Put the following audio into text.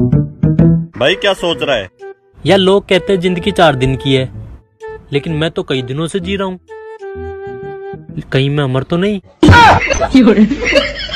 भाई क्या सोच रहा है? यार लोग कहते हैं ज़िंदगी चार दिन की है लेकिन मैं तो कई दिनों से जी रहा हूँ। कहीं मैं अमर तो नहीं?